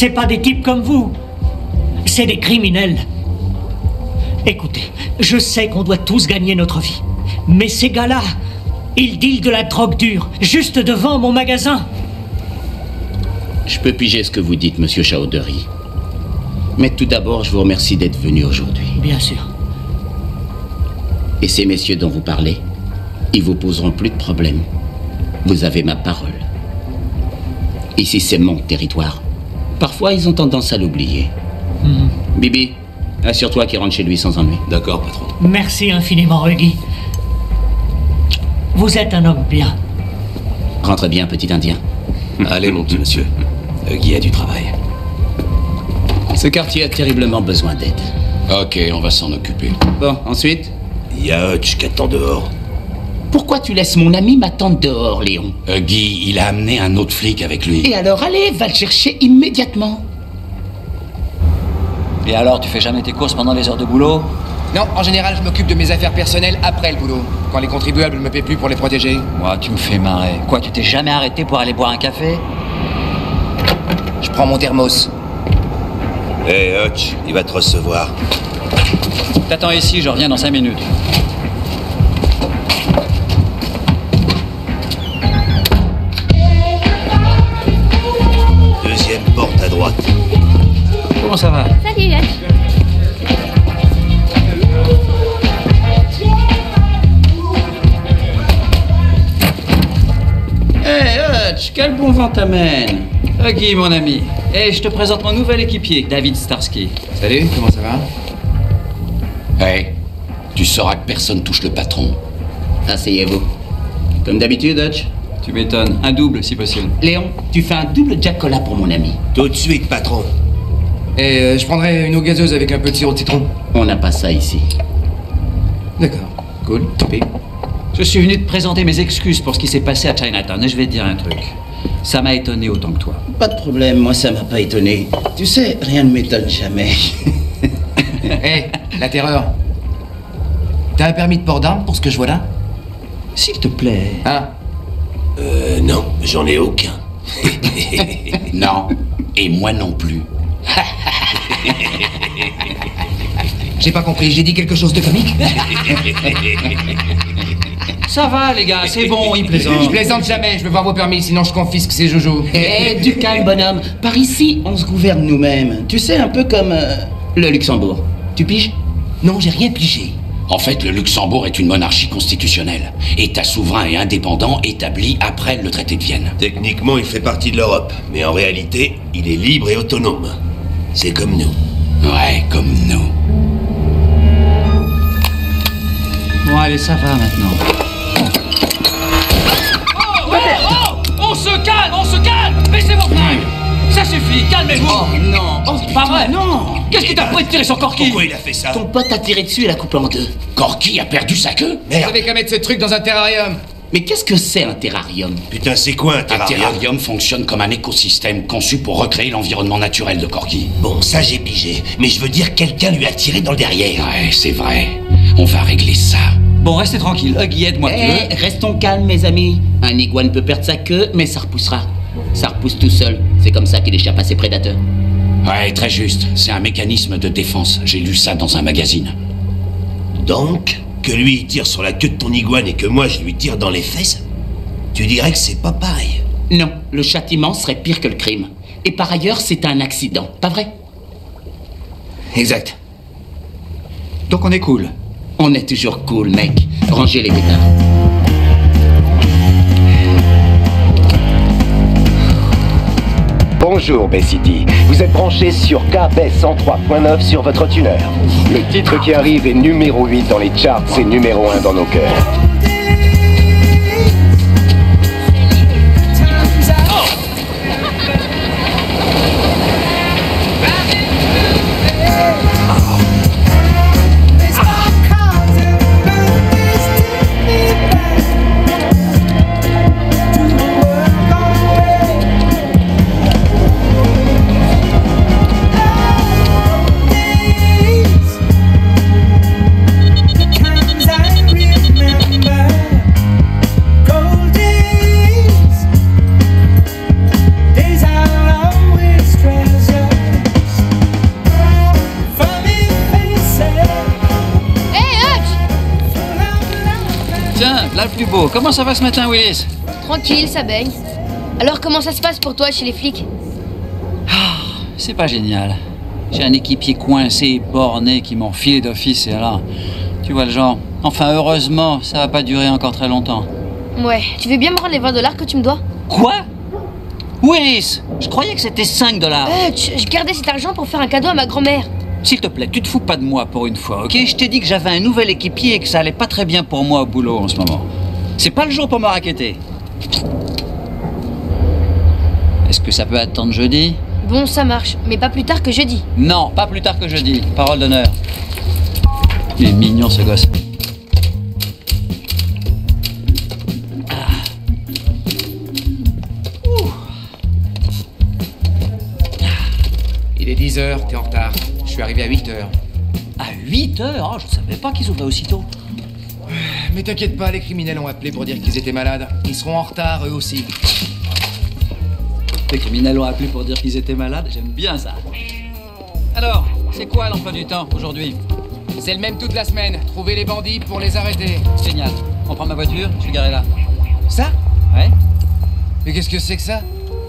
C'est pas des types comme vous. C'est des criminels. Écoutez, je sais qu'on doit tous gagner notre vie. Mais ces gars-là, ils dealent de la drogue dure, juste devant mon magasin. Je peux piger ce que vous dites, monsieur Chaudery. Mais tout d'abord, je vous remercie d'être venu aujourd'hui. Bien sûr. Et ces messieurs dont vous parlez, ils vous poseront plus de problèmes. Vous avez ma parole. Ici, c'est mon territoire. Parfois, ils ont tendance à l'oublier. Mhm. Bibi, assure-toi qu'il rentre chez lui sans ennui. D'accord, patron. Merci infiniment, Huggy. Vous êtes un homme bien. Rentre bien, petit Indien. Allez, mon petit monsieur. Guy a du travail. Ce quartier a terriblement besoin d'aide. Ok, on va s'en occuper. Bon, ensuite? Il y a Hutch qui attend dehors. Pourquoi tu laisses mon ami m'attendre dehors, Léon Euh, Guy, il a amené un autre flic avec lui. Et alors, allez, va le chercher immédiatement. Et alors, tu fais jamais tes courses pendant les heures de boulot Non, en général, je m'occupe de mes affaires personnelles après le boulot, quand les contribuables ne me paient plus pour les protéger. Moi, tu me fais marrer. Quoi, tu t'es jamais arrêté pour aller boire un café Je prends mon thermos. Hé, Hutch, il va te recevoir. T'attends ici, je reviens dans 5 minutes. Hé, Hutch, quel bon vent t'amène Guy, mon ami. Et je te présente mon nouvel équipier, David Starsky. Salut, comment ça va? Hey, tu sauras que personne touche le patron. Asseyez-vous. Comme d'habitude, Hutch. Tu m'étonnes. Un double, si possible. Léon, tu fais un double Jack Cola pour mon ami. Tout de suite, patron. Et euh, je prendrais une eau gazeuse avec un peu de sirop de citron. On n'a pas ça ici. D'accord. Cool, tant pis. Je suis venu te présenter mes excuses pour ce qui s'est passé à Chinatown. Et je vais te dire un truc. Ça m'a étonné autant que toi. Pas de problème, moi ça m'a pas étonné. Tu sais, rien ne m'étonne jamais. Hé, la terreur. T'as un permis de port d'armes pour ce que je vois là? S'il te plaît. Ah, Euh, non, j'en ai aucun. Non, et moi non plus. j'ai pas compris, j'ai dit quelque chose de comique? Ça va, les gars, c'est bon, il plaisante. Je plaisante jamais, je veux voir vos permis, sinon je confisque ces joujoux. Eh, du calme, bonhomme. Par ici, on se gouverne nous-mêmes. Tu sais, un peu comme euh, le Luxembourg. Tu piges? Non, j'ai rien pigé. En fait, le Luxembourg est une monarchie constitutionnelle. État souverain et indépendant établi après le traité de Vienne. Techniquement, il fait partie de l'Europe, mais en réalité, il est libre et autonome. C'est comme nous. Ouais, comme nous. Bon, allez, ça va maintenant. Oh, On se calme, on se calme Baissez vos flingues Ça suffit, calmez-vous Oh non oh, Pas vrai Non Qu'est-ce qui t'a pris de tirer sur Corky Pourquoi il a fait ça Ton pote a tiré dessus et l'a coupé en deux. Corky a perdu sa queue Vous Merde avez qu'à mettre ce truc dans un terrarium. Mais qu'est-ce que c'est un terrarium Putain, c'est quoi un Un terrarium terrarium fonctionne comme un écosystème conçu pour recréer l'environnement naturel de Corky. Bon, ça j'ai pigé, mais je veux dire quelqu'un lui a tiré dans le derrière. Ouais, c'est vrai. On va régler ça. Bon, restez tranquille. Huggy, aide-moi, tu Eh, veux restons calmes, mes amis. Un iguane peut perdre sa queue, mais ça repoussera. Ça repousse tout seul. C'est comme ça qu'il échappe à ses prédateurs. Ouais, très juste. C'est un mécanisme de défense. J'ai lu ça dans un magazine. Donc, que lui il tire sur la queue de ton iguane et que moi je lui tire dans les fesses Tu dirais que c'est pas pareil. Non, le châtiment serait pire que le crime. Et par ailleurs, c'est un accident, pas vrai? Exact. Donc on est cool. On est toujours cool, mec. Rangez les pétards. Bonjour City, vous êtes branché sur KB 103.9 sur votre tuner. Le titre qui arrive est numéro 8 dans les charts et numéro 1 dans nos cœurs. Oh, comment ça va ce matin, Willis Tranquille, ça baigne. Alors comment ça se passe pour toi chez les flics C'est pas génial. J'ai un équipier coincé, borné, qui m'en filé d'office et là. Tu vois le genre. Enfin, heureusement, ça va pas durer encore très longtemps. Ouais, tu veux bien me rendre les 20 dollars que tu me dois Quoi? Willis Je croyais que c'était 5 dollars. Euh, je gardais cet argent pour faire un cadeau à ma grand-mère. S'il te plaît, tu te fous pas de moi pour une fois, ok? Je t'ai dit que j'avais un nouvel équipier et que ça allait pas très bien pour moi au boulot en ce moment. C'est pas le jour pour me raqueter. Est-ce que ça peut attendre jeudi? Bon, ça marche, mais pas plus tard que jeudi. Non, pas plus tard que jeudi. Parole d'honneur. Il est mignon ce gosse. Il est 10h, t'es en retard. Je suis arrivé à 8h. À 8 heures? Oh, Je savais pas qu'ils ouvraient aussitôt. Mais t'inquiète pas, les criminels ont appelé pour dire qu'ils étaient malades. Ils seront en retard eux aussi. Les criminels ont appelé pour dire qu'ils étaient malades. J'aime bien ça. Alors, c'est quoi l'emploi du temps aujourd'hui? C'est le même toute la semaine. Trouver les bandits pour les arrêter. Génial. On prend ma voiture, je suis garé là. Ça? Ouais Mais qu'est-ce que c'est que ça?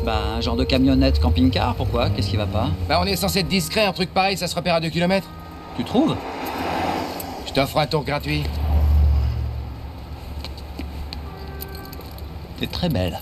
Bah, un genre de camionnette camping-car, pourquoi? Qu'est-ce qui va pas? Bah on est censé être discret, un truc pareil, ça se repère à 2 km. Tu trouves? Je t'offre un tour gratuit. T'es très belle.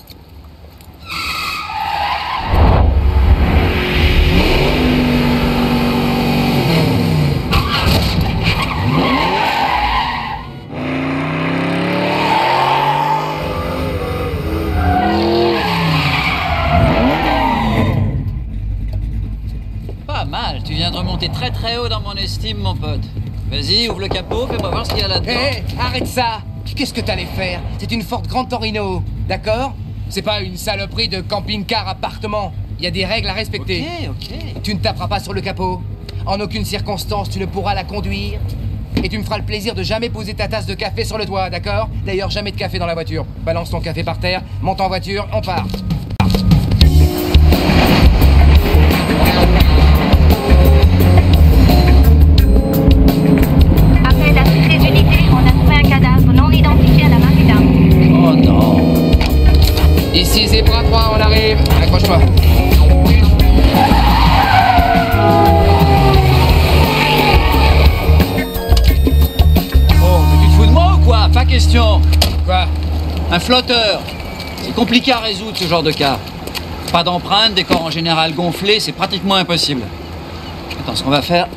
Pas mal, tu viens de remonter très très haut dans mon estime, mon pote. Vas-y, ouvre le capot, fais-moi voir ce qu'il y a là-dedans. Hé, arrête ça Qu'est-ce que t'allais faire? C'est une Ford Grand Torino, d'accord C'est pas une saloperie de camping-car appartement. Il y a des règles à respecter. Ok, ok. Tu ne taperas pas sur le capot. En aucune circonstance, tu ne pourras la conduire. Et tu me feras le plaisir de jamais poser ta tasse de café sur le toit, d'accord D'ailleurs, jamais de café dans la voiture. Balance ton café par terre, monte en voiture, on part. Un flotteur. C'est compliqué à résoudre ce genre de cas. Pas d'empreinte, des corps en général gonflés, c'est pratiquement impossible. Attends, ce qu'on va faire,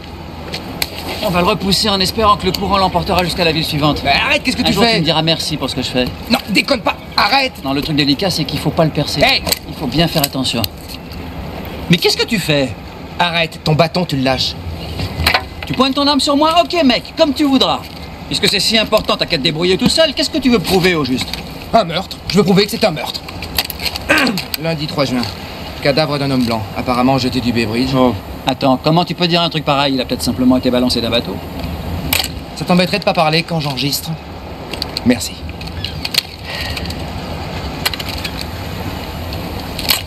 on va le repousser en espérant que le courant l'emportera jusqu'à la ville suivante. Bah, arrête, qu'est-ce que Un tu jour, tu fais me diras merci pour ce que je fais. Non, déconne pas Arrête Non, le truc délicat, c'est qu'il faut pas le percer. Hey Il faut bien faire attention. Mais qu'est-ce que tu fais? Arrête, ton bâton, tu le lâches. Tu pointes ton arme sur moi? Ok, mec, comme tu voudras. Puisque c'est si important, t'as qu'à te débrouiller tout seul. Qu'est-ce que tu veux prouver au juste? Un meurtre. Je veux prouver que c'est un meurtre. Lundi 3 juin. Cadavre d'un homme blanc. Apparemment jeté du Bay Bridge. Oh. Attends, comment tu peux dire un truc pareil? Il a peut-être simplement été balancé d'un bateau. Ça t'embêterait de pas parler quand j'enregistre? Merci.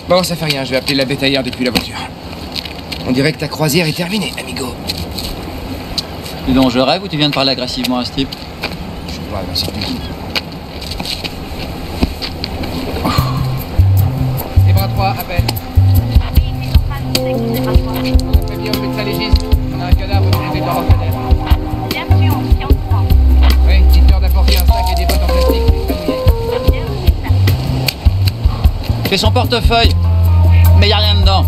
Bon, ça fait rien, je vais appeler la bétaillère depuis la voiture. On dirait que ta croisière est terminée, amigo. Dis donc, je rêve ou tu viens de parler agressivement à ce type? Je suis pas agressif du tout. Les bras 3, appelle. On fait bien au médecin légiste. On a un cadavre dans les dans Bien sûr, on tient au courant. Oui, dites-leur d'apporter un sac et des bottes en plastique. c'est son portefeuille. Mais y a rien dedans.